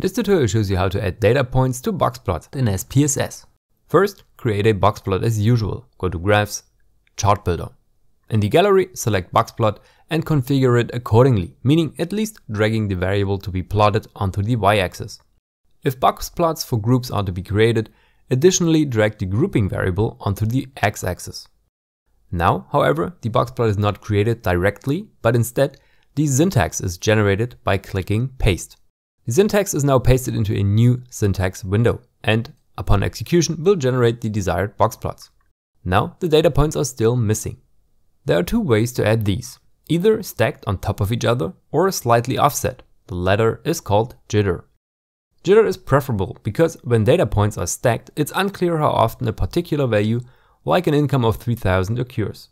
This tutorial shows you how to add data points to boxplots in SPSS. First, create a boxplot as usual. Go to Graphs, Chart Builder. In the gallery, select boxplot and configure it accordingly, meaning at least dragging the variable to be plotted onto the y-axis. If boxplots for groups are to be created, additionally drag the grouping variable onto the x-axis. Now, however, the boxplot is not created directly, but instead the syntax is generated by clicking Paste. The syntax is now pasted into a new syntax window and upon execution will generate the desired box plots. Now the data points are still missing. There are two ways to add these, either stacked on top of each other or slightly offset. The latter is called jitter. Jitter is preferable because when data points are stacked, it's unclear how often a particular value, like an income of 3000 occurs.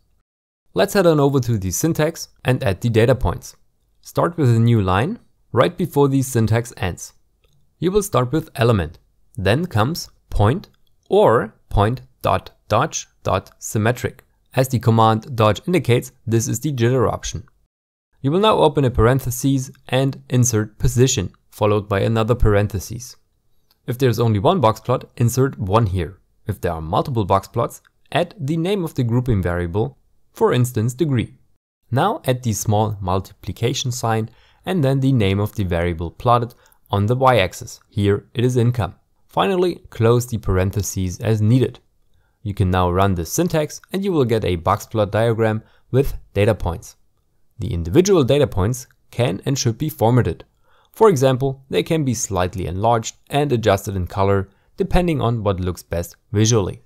Let's head on over to the syntax and add the data points. Start with a new line right before the syntax ends. You will start with element, then comes point or point dot dodge dot symmetric. As the command dodge indicates, this is the jitter option. You will now open a parenthesis and insert position, followed by another parenthesis. If there's only one box plot, insert one here. If there are multiple box plots, add the name of the grouping variable, for instance degree. Now add the small multiplication sign and then the name of the variable plotted on the y-axis. Here it is income. Finally, close the parentheses as needed. You can now run the syntax and you will get a box plot diagram with data points. The individual data points can and should be formatted. For example, they can be slightly enlarged and adjusted in color depending on what looks best visually.